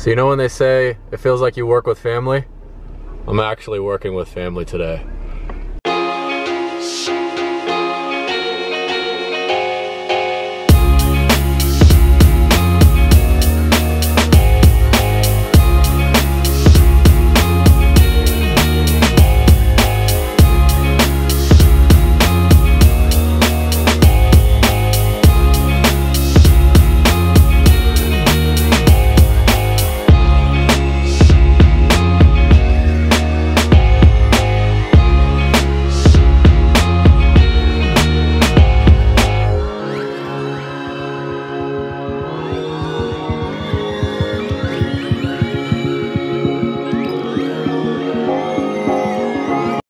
So you know when they say it feels like you work with family? I'm actually working with family today.